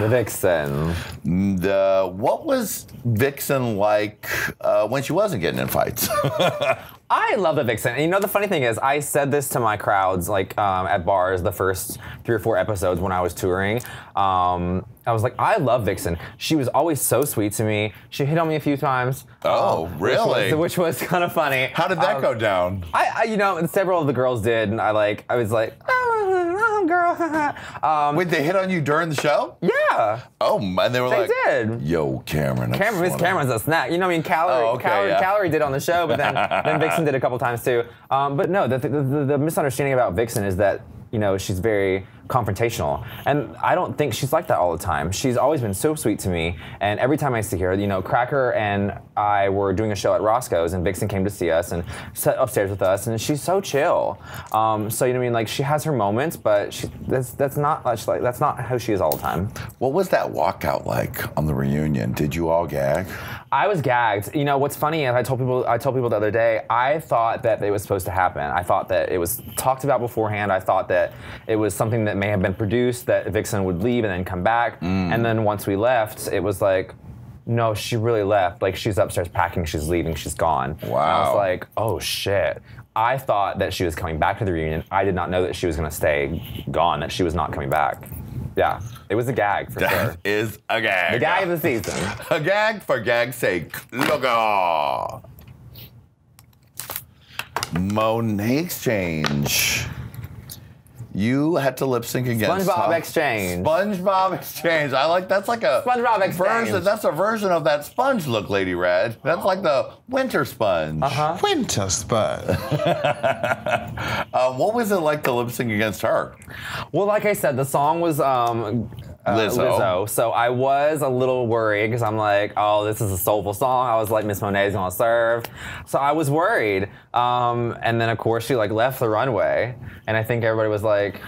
The Vixen. The, what was Vixen like uh, when she wasn't getting in fights? I love the Vixen. And you know, the funny thing is, I said this to my crowds, like um, at bars, the first three or four episodes when I was touring. Um, I was like, I love Vixen. She was always so sweet to me. She hit on me a few times. Oh, um, really? Which was, was kind of funny. How did that Um, go down? I, I, you know, several of the girls did, and I like, I was like, oh, girl. um, Wait, they hit on you during the show? yeah. Oh, and they were They like, did. Yo, Kameron. Kameron, Miss Kameron's a snack. You know, I mean, Kalorie, Oh, okay, Kalorie, yeah. Kalorie did on the show, but then, then Vixen did a couple times too. Um, but no, the, the, the, the misunderstanding about Vixen is that you know she's very confrontational, and I don't think she's like that all the time. She's always been so sweet to me, and every time I see her, you know, Cracker and I were doing a show at Roscoe's, and Vixen came to see us and sat upstairs with us, and she's so chill. Um, so you know, what I mean, like she has her moments, but she, that's that's not like that's not how she is all the time. What was that walkout like on the reunion? Did you all gag? I was gagged. You know what's funny is I told people I told people the other day I thought that it was supposed to happen. I thought that it was talked about beforehand. I thought that it was something that may have been produced that Vixen would leave and then come back. Mm. And then once we left, it was like. No, she really left. Like she's upstairs packing, she's leaving, she's gone. And I was like, oh shit. I thought that she was coming back to the reunion. I did not know that she was gonna stay gone, that she was not coming back. Yeah. It was a gag for sure. That is a gag. The gag of the season. A gag for gag's sake. Look ah. Monet Exchange. You had to lip sync against SpongeBob Tom- Exchange. SpongeBob Exchange. I like that's like a SpongeBob Exchange. version. That's a version of that sponge look, Lady Red. That's like the winter sponge. Uh-huh. Winter Spud. Uh, what was it like to lip sync against her? Well, like I said, the song was um, uh, Lizzo. So I was a little worried because I'm like, oh, this is a soulful song. I was like, Miss Monet's gonna serve. So I was worried. Um, and then of course she like left the runway, and I think everybody was like.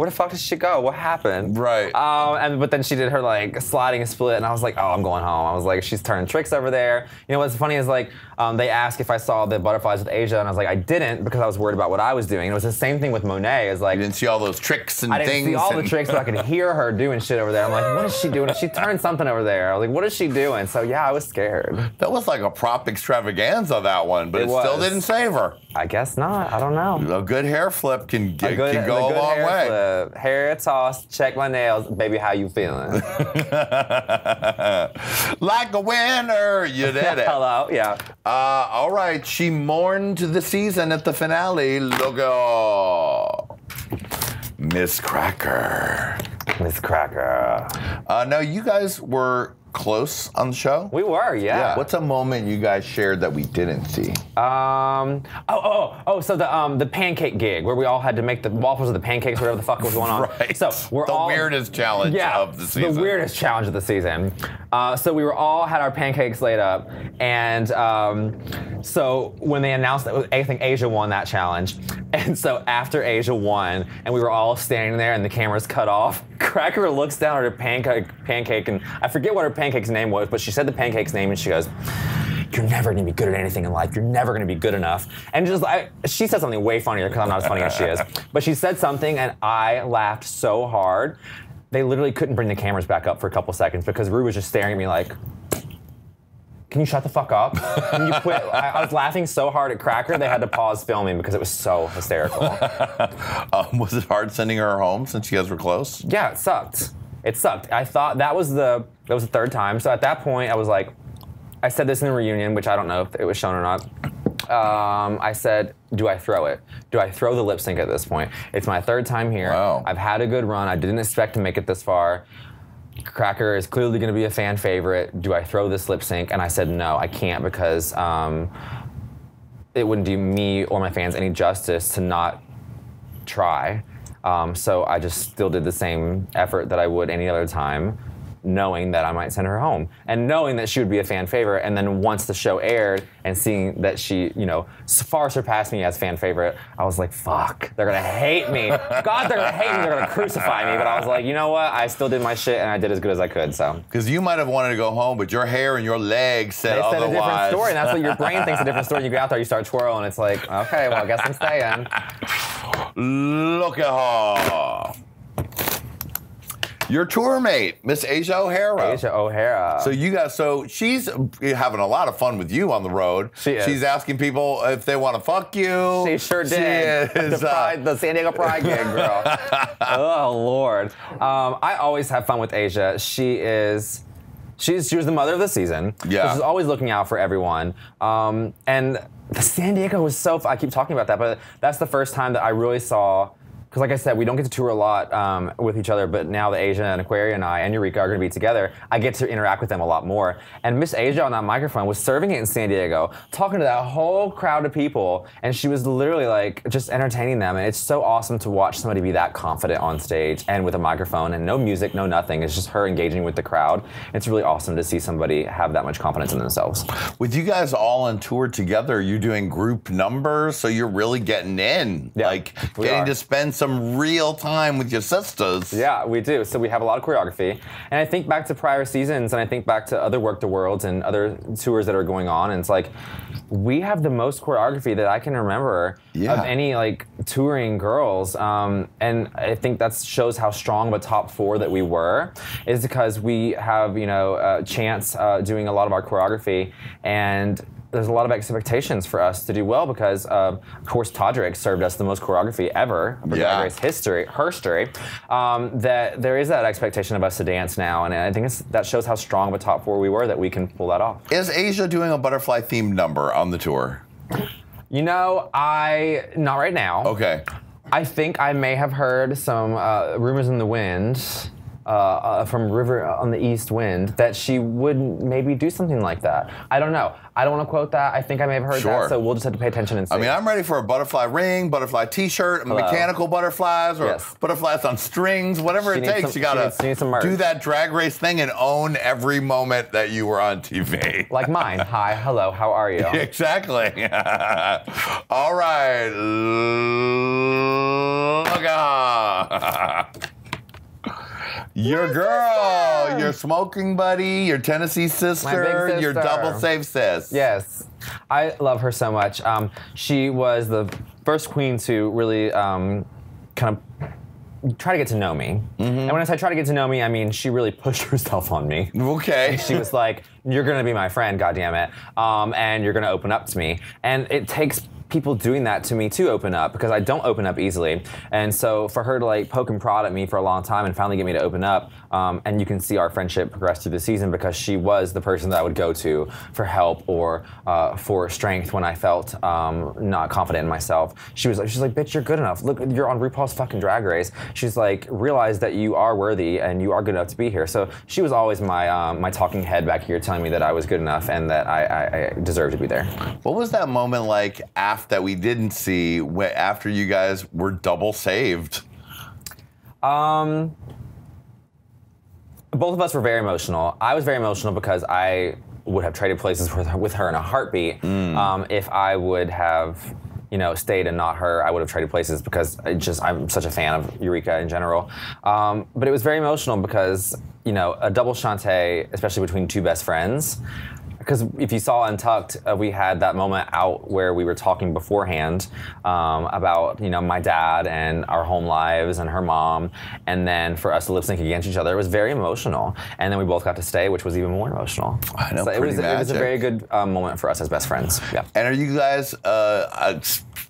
Where the fuck did she go? What happened? Right. Um, and but then she did her like sliding split, and I was like, oh, I'm going home. I was like, she's turning tricks over there. You know what's funny is like um, they asked if I saw the butterflies with Asia, and I was like, I didn't because I was worried about what I was doing. And it was the same thing with Monet. Is like You didn't see all those tricks and things. I didn't see all the tricks, but I could hear her doing shit over there. I'm like, what is she doing? She turned something over there. I was like, what is she doing? So yeah, I was scared. That was like a prop extravaganza, that one, but it, It still didn't save her. I guess not. I don't know. A good hair flip can, get, good- can go the a long way. flip. Hair toss, check my nails, baby. How you feeling? like a winner, you did it. uh, Hello, yeah. all right, she mourned the season at the finale. Look at Miz Cracker. Miz Cracker. Uh, now, you guys were close on the show. We were, yeah. What's a moment you guys shared that we didn't see? Um. Oh, oh, oh. So the um the pancake gig where we all had to make the waffles or the pancakes, whatever the fuck was going on. Right. So we're the all weirdest challenge yeah, of the season. The weirdest challenge of the season. Uh, so we were all had our pancakes laid up, and um, so when they announced that, I think Asia won that challenge, and so after Asia won, and we were all standing there, and the cameras cut off. Cracker looks down at her pancake, pancake, and I forget what her pancake's name was, but she said the pancake's name, and she goes. You're never gonna be good at anything in life. You're never gonna be good enough. And just I, she said something way funnier because I'm not as funny as she is. But she said something, and I laughed so hard they literally couldn't bring the cameras back up for a couple seconds because Rue was just staring at me like, can you shut the fuck up? Can you quit? I, I was laughing so hard at Cracker, they had to pause filming because it was so hysterical. Um, was it hard sending her home since you guys were close? yeah, it sucked. It sucked. I thought that was the that was the third time. So at that point, I was like, I said this in the reunion, which I don't know if it was shown or not. Um, I said, do I throw it? Do I throw the lip sync at this point? It's my third time here. Wow. I've had a good run. I didn't expect to make it this far. Cracker is clearly going to be a fan favorite. Do I throw this lip sync? And I said, no, I can't because um, it wouldn't do me or my fans any justice to not try. Um, so I just still did the same effort that I would any other time, knowing that I might send her home and knowing that she would be a fan favorite. And then once the show aired and seeing that she, you know, far surpassed me as fan favorite, I was like, fuck, they're gonna hate me. God, they're gonna hate me. They're gonna crucify me. But I was like, you know what? I still did my shit and I did as good as I could. So. Because you might have wanted to go home, but your hair and your legs said They said otherwise. a different story, and that's what your brain thinks a different story. You get out there, you start twirling. It's like, okay, well, I guess I'm staying. Look at her. Your tour mate, Miss Asia O'Hara. Asia O'Hara. So you guys, so she's having a lot of fun with you on the road. She is. She's asking people if they want to fuck you. She sure did. She is, the, uh, the San Diego Pride gig, girl. oh Lord. Um, I always have fun with Asia. She is. She's she was the mother of the season. Yeah. She's always looking out for everyone. Um, and the San Diego was so. I keep talking about that, but that's the first time that I really saw. Because, like I said, we don't get to tour a lot um, with each other, but now that Asia and Aquaria and I and Eureka are going to be together, I get to interact with them a lot more. And Miss Asia on that microphone was serving it in San Diego, talking to that whole crowd of people, and she was literally like just entertaining them. And it's so awesome to watch somebody be that confident on stage and with a microphone and no music, no nothing. It's just her engaging with the crowd. It's really awesome to see somebody have that much confidence in themselves. With you guys all on tour together, you're doing group numbers, so you're really getting in. Yeah, like getting are. to spend some real time with your sisters. Yeah, we do. So we have a lot of choreography. And I think back to prior seasons and I think back to other Werq the Worlds and other tours that are going on. And it's like, we have the most choreography that I can remember Yeah. of any like touring girls. Um, and I think that shows how strong of a top four that we were, is because we have, you know, uh, Chance uh, doing a lot of our choreography. And there's a lot of expectations for us to do well because, uh, of course, Todrick served us the most choreography ever for Yeah. Drag Race history, her story. Um, that there is that expectation of us to dance now, and I think it's, that shows how strong of a top four we were that we can pull that off. Is Asia doing a butterfly themed number on the tour? You know, I not right now. Okay. I think I may have heard some uh, rumors in the wind. Uh, uh, from River on the East Wind, that she would maybe do something like that. I don't know. I don't want to quote that. I think I may have heard Sure. that, so we'll just have to pay attention and see. I mean, I'm ready for a butterfly ring, butterfly T-shirt, Hello. mechanical butterflies, or Yes. butterflies on strings, whatever She it takes. some- you gotta she needs- she needs some do that drag race thing and own every moment that you were on TV. like mine. Hi, hello, how are you? Exactly. All right. Look out. Your girl, your smoking buddy, your Tennessee sister, your double safe sis. Yes, I love her so much. Um, she was the first queen to really um, kind of try to get to know me. And when I say try to get to know me, I mean she really pushed herself on me. Okay. She was like, "You're gonna be my friend, goddammit, um, and you're gonna open up to me." And it takes people doing that to me to open up because I don't open up easily. And so for her to like poke and prod at me for a long time and finally get me to open up, um, and you can see our friendship progress through the season because she was the person that I would go to for help or uh, for strength when I felt um, not confident in myself. She was like, she's like, "Bitch, you're good enough. Look, you're on RuPaul's fucking Drag Race." She's like, realize that you are worthy and you are good enough to be here. So she was always my um, my talking head back here, telling me that I was good enough and that I, I, I deserve to be there. What was that moment like after that we didn't see after you guys were double saved? Um, both of us were very emotional. I was very emotional because I would have traded places with her, with her in a heartbeat. Um, if I would have, you know, stayed and not her, I would have traded places because I just I'm such a fan of Eureka in general. Um, but it was very emotional because you know a double shantay, especially between two best friends. Because if you saw Untucked, uh, we had that moment out where we were talking beforehand um, about you know my dad and our home lives and her mom, and then for us to lip sync against each other, it was very emotional. And then we both got to stay, which was even more emotional. I know, So it was it was a very good um, moment for us as best friends. Yeah. And are you guys uh, uh,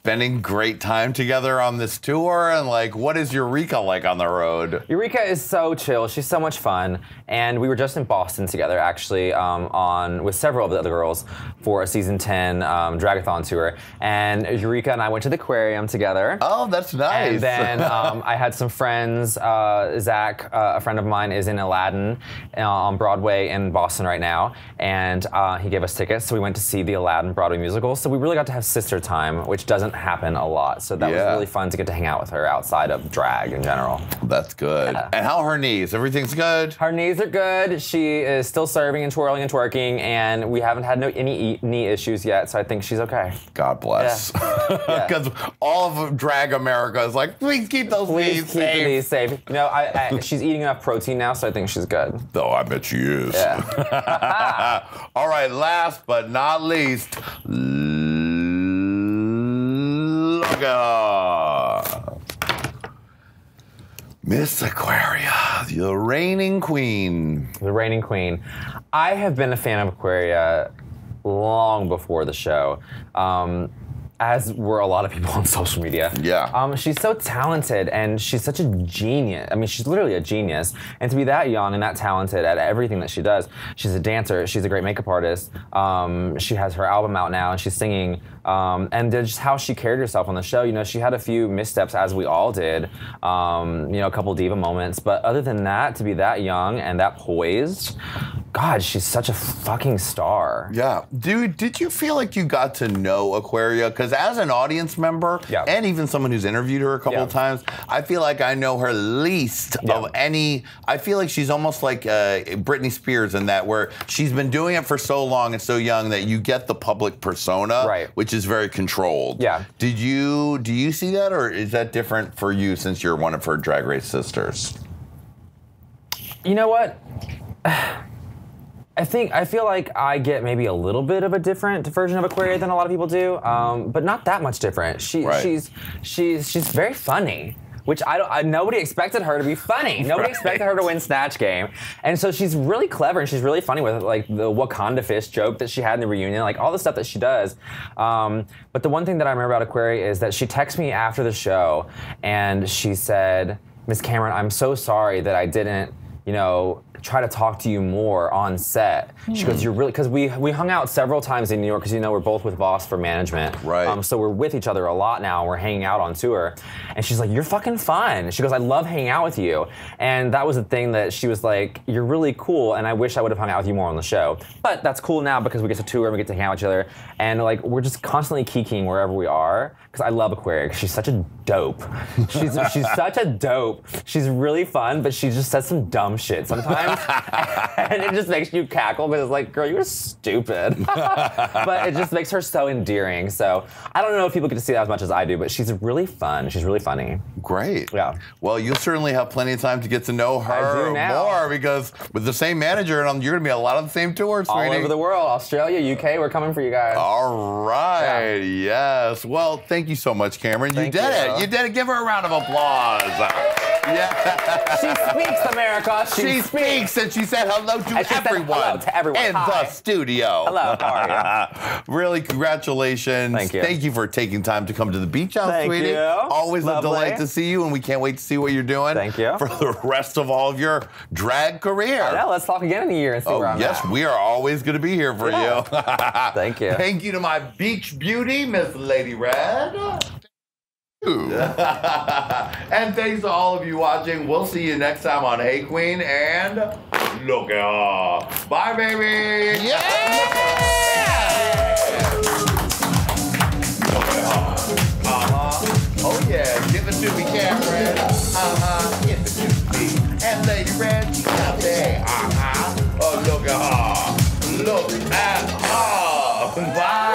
spending great time together on this tour? And like, what is Eureka like on the road? Eureka is so chill. She's so much fun, and we were just in Boston together, actually, um, on with several of the other girls for a season ten um, Dragathon tour. And Eureka and I went to the aquarium together. Oh, that's nice. And then um, I had some friends. Uh, Zach, uh, a friend of mine, is in Aladdin uh, on Broadway in Boston right now, and uh, he gave us tickets. So we went to see the Aladdin Broadway musical. So we really got to have sister time, which doesn't happen a lot. So that Yeah. was really fun to get to hang out with her outside of drag in general. that's good. Yeah. And how are her knees? Everything's good. Her knees are good. She is still serving and twirling and twerking, and we haven't had no any knee issues yet. So I think she's okay. God bless. Yeah. Because all of drag America is like, please keep those Please knees keep safe. knees safe. You know, I, I, she's eating enough protein now, so I think she's good. Though I bet she is. Yeah. All right, last but not least, Miss Aquaria, The reigning queen. the reigning queen. I have been a fan of Aquaria long before the show. Um, as were a lot of people on social media. Yeah. Um, she's so talented and she's such a genius. I mean, she's literally a genius. And to be that young and that talented at everything that she does, she's a dancer, she's a great makeup artist. Um, she has her album out now and she's singing. Um, and just how she carried herself on the show. You know, she had a few missteps, as we all did. Um, you know, a couple diva moments. But other than that, to be that young and that poised, God, she's such a fucking star. Yeah. Dude, did you feel like you got to know Aquaria? Because as an audience member, Yeah. and even someone who's interviewed her a couple Yeah. of times, I feel like I know her least Yeah. of any. I feel like she's almost like uh, Britney Spears in that, where she's been doing it for so long and so young that you get the public persona, Right. which is very controlled. Yeah. Did you do you see that, or is that different for you since you're one of her Drag Race sisters? You know what? I think I feel like I get maybe a little bit of a different version of Aquaria than a lot of people do, um, but not that much different. She, Right. She's she's she's very funny. Which I don't. I, nobody expected her to be funny. Nobody Right. expected her to win Snatch Game, and so she's really clever and she's really funny with like the Wakanda fish joke that she had in the reunion, like all the stuff that she does. Um, but the one thing that I remember about Aquaria is that she texted me after the show, and she said, "Miss Kameron, I'm so sorry that I didn't, you know, try to talk to you more on set." She goes, "You're really," because we we hung out several times in New York because you know we're both with Boss for management, Right. Um, so we're with each other a lot now. We're hanging out on tour, and she's like, "You're fucking fun." She goes, "I love hanging out with you," and that was the thing that she was like, "You're really cool," and I wish I would have hung out with you more on the show. But that's cool now because we get to tour and we get to hang out with each other, and like we're just constantly kikiing wherever we are. Because I love Aquaria. 'cause She's such a dope. She's she's such a dope. She's really fun, but she just says some dumb shit sometimes, and it just makes you cackle because it's like, girl, you're stupid. but it just makes her so endearing. So I don't know if people get to see that as much as I do, but she's really fun. She's really funny. Great. Yeah. Well, you'll certainly have plenty of time to get to know her more because with the same manager, and you're going to be a lot of the same tours, All sweetie. over the world, Australia, UK, we're coming for you guys. All right. Yes. Well, thank you so much, Kameron. Thank you did you. it. You did it. Give her a round of applause. Yeah. She speaks, America. She, She speaks and she said hello to And everyone. hello to everyone. In Hi. the studio. Hello, how are really, congratulations. Thank you. Thank you for taking time to come to the beach house, Thank sweetie. you. Always Lovely. a delight to see you, and we can't wait to see what you're doing Thank you. for the rest of all of your drag career. Yeah, let's talk again in a year and see Oh, where I'm yes, at. we are always going to be here for Yeah. you. Thank you. Thank you to my beach beauty, Miss Lady Red. and thanks to all of you watching. We'll see you next time on Hey Qween and look out. Bye, baby. Yeah. Uh-huh. Oh yeah, Stewie Kameron. Uh-huh, introduce me. And Lady Red, she. Uh-huh. Oh, look at her. Look at her. Wow.